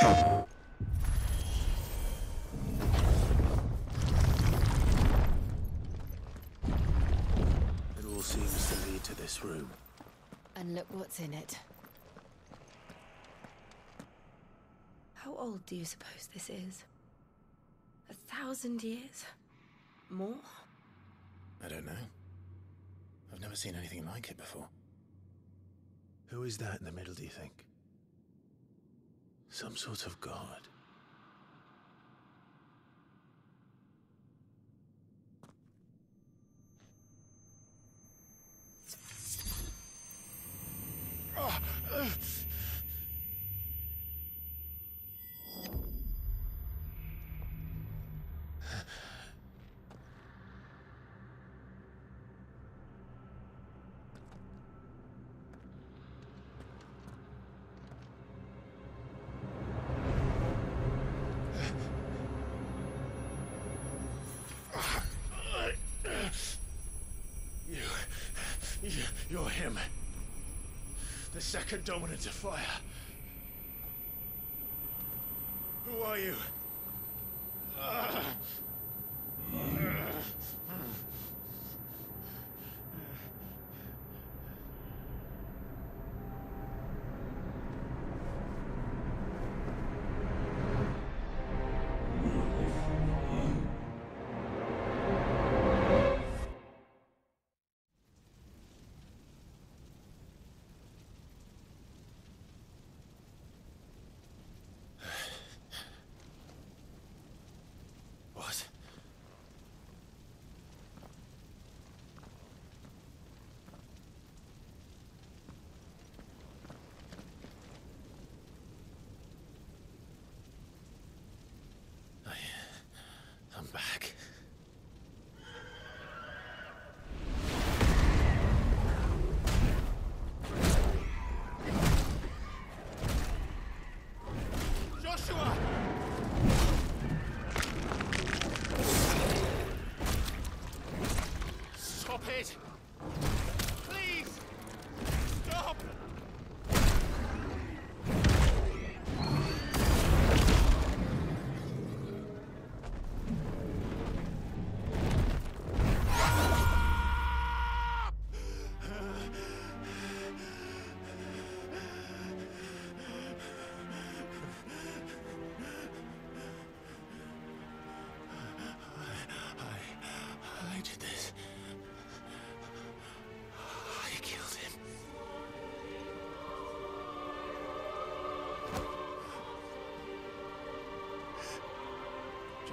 It all seems to lead to this room. And look what's in it. How old do you suppose this is? A thousand years? More? I don't know. I've never seen anything like it before. Who is that in the middle, do you think? Some sort of god. You, him. The second dominant of fire. Who are you?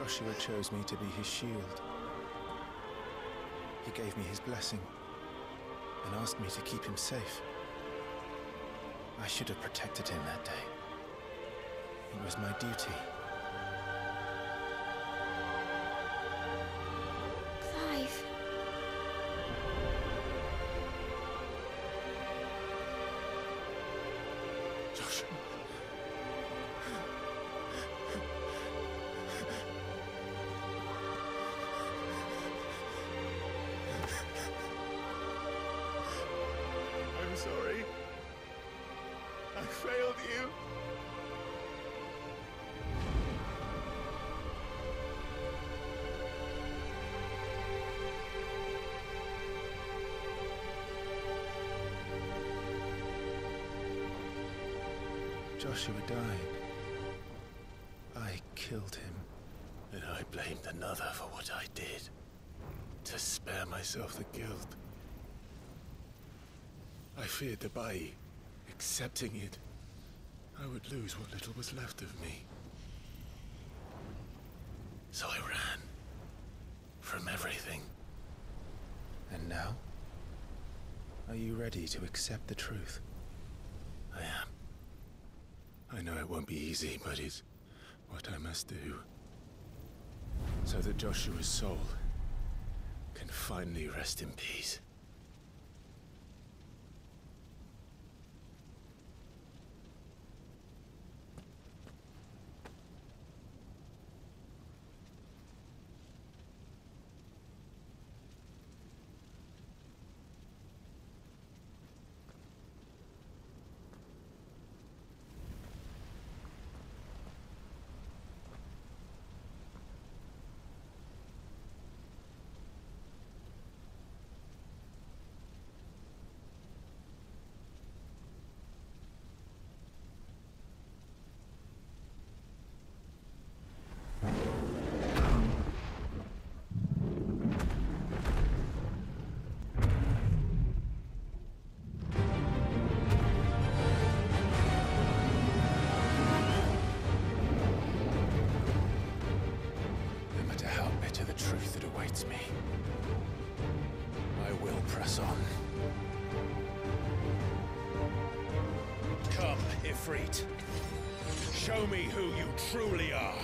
Joshua chose me to be his shield. He gave me his blessing and asked me to keep him safe. I should have protected him that day. It was my duty. Joshua died. I killed him. And I blamed another for what I did. To spare myself the guilt. I feared that by accepting it, I would lose what little was left of me. So I ran. From everything. And now? Are you ready to accept the truth? I am. I know it won't be easy, but it's what I must do. So that Joshua's soul can finally rest in peace. press on. Come, Ifrit. Show me who you truly are.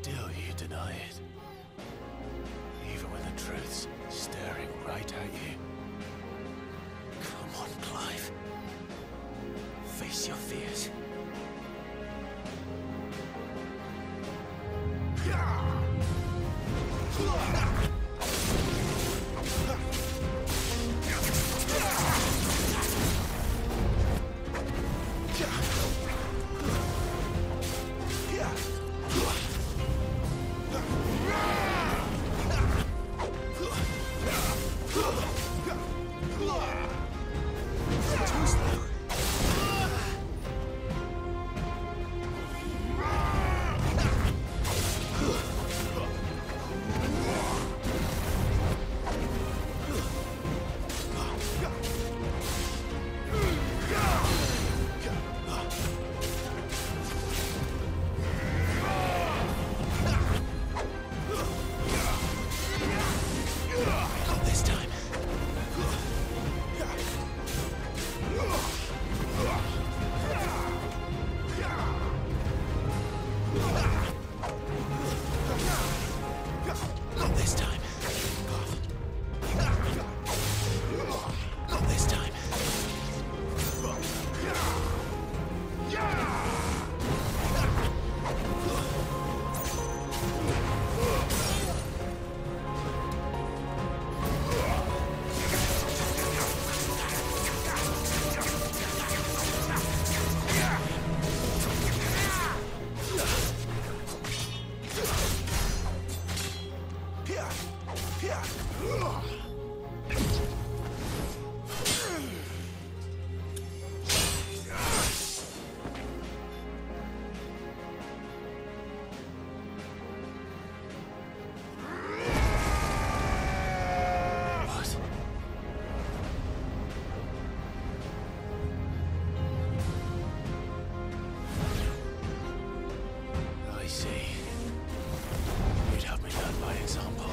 Still you deny it. Even when the truth's staring right at you. Come on, Clive. Face your fears. example.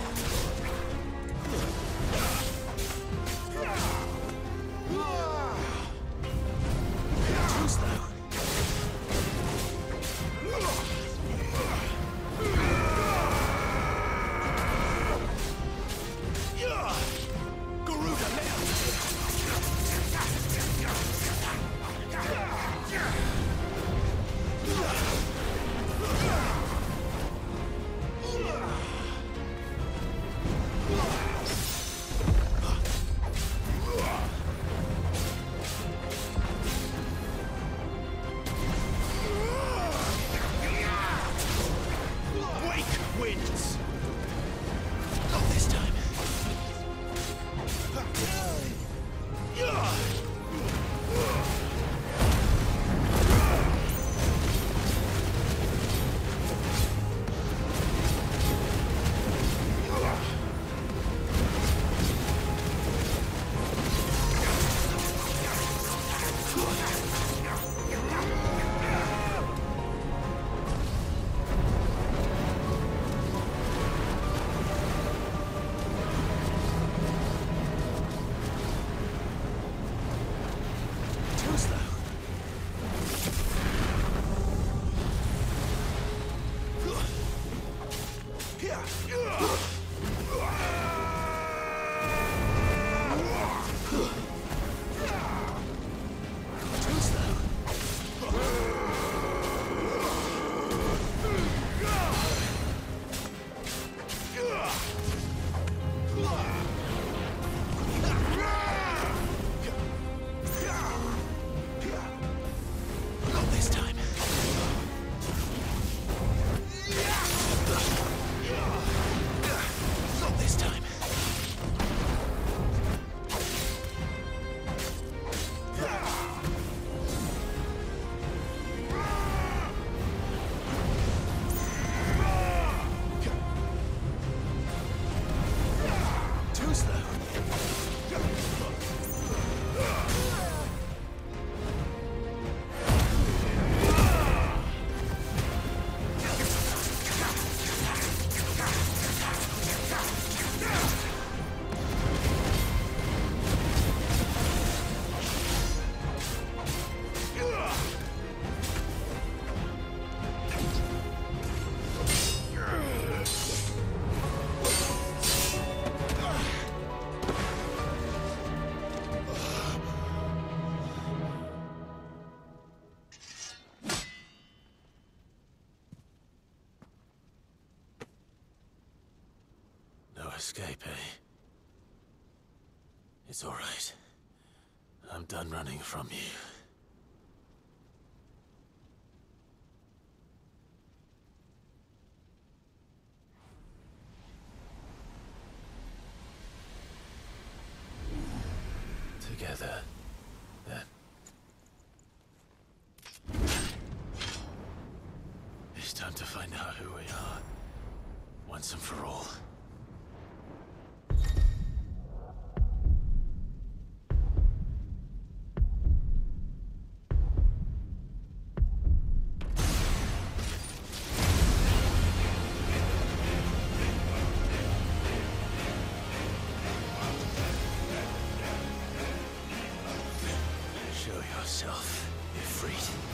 It's all right. I'm done running from you. yourself, Ifrit.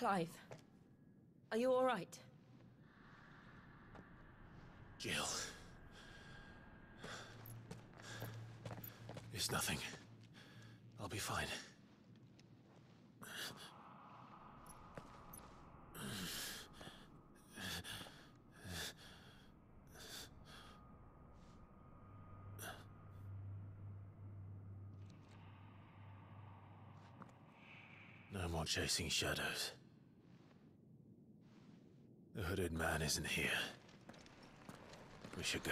Clive, are you all right? Jill. It's nothing. I'll be fine. No more chasing shadows. Hooded man isn't here. We should go.